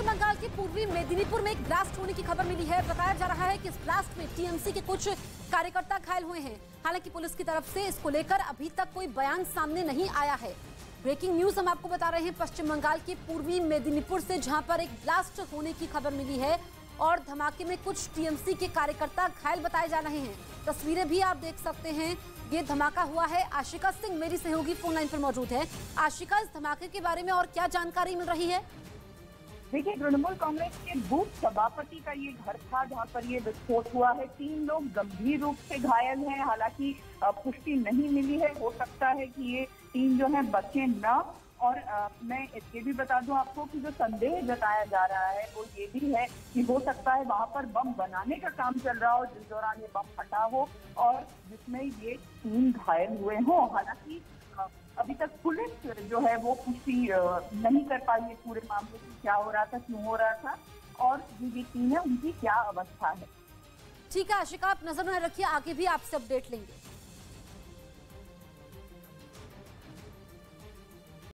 पूर्वी मेदिनीपुर में एक ब्लास्ट होने की खबर मिली है। बताया जा रहा है कि इस ब्लास्ट में टीएमसी के कुछ कार्यकर्ता घायल हुए हैं। हालाँकि पुलिस की तरफ़ से इसको लेकर अभी तक कोई बयान सामने नहीं आया है। ब्रेकिंग न्यूज़ हम आपको बता रहे हैं, पश्चिम बंगाल के पूर्वी मेदिनीपुर से, जहाँ पर एक ब्लास्ट होने की खबर मिली है और धमाके में कुछ टीएमसी के कार्यकर्ता घायल बताए जा रहे हैं। तस्वीरें भी आप देख सकते हैं। ये धमाका हुआ है। आशिका सिंह मेरी सहयोगी फ़ोन लाइन पर मौजूद है। आशिका, इस धमाके के बारे में और क्या जानकारी मिल रही है? देखिए, तृणमूल कांग्रेस के बूथ सभापति का ये घर था जहाँ पर ये विस्फोट हुआ है। तीन लोग गंभीर रूप से घायल हैं। हालाँकि पुष्टि नहीं मिली है। हो सकता है कि ये तीन जो है बचे न। और आ, मैं ये भी बता दूँ आपको कि जो संदेह जताया जा रहा है वो ये भी है कि हो सकता है वहाँ पर बम बनाने का काम चल रहा हो जिस दौरान ये बम फटा हो और जिसमें ये तीन घायल हुए हों। हालाँकि अभी तक पुलिस जो है वो पुष्टि नहीं कर पाई है पूरे मामले की क्या हो रहा था क्यों हो रहा था और जो ये टीम है उनकी क्या अवस्था है। ठीक है आशिका आप नज़र में रखिए आगे भी आपसे अपडेट लेंगे।